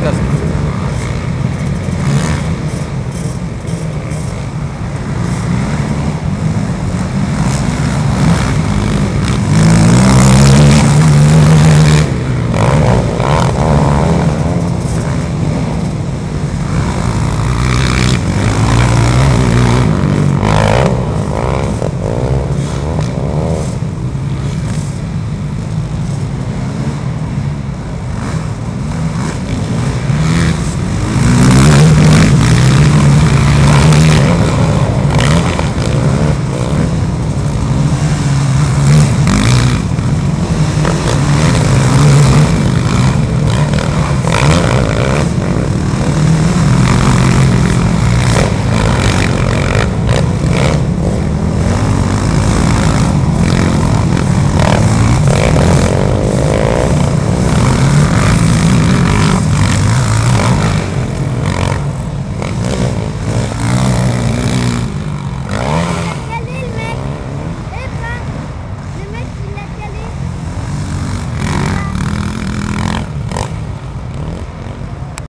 Gracias.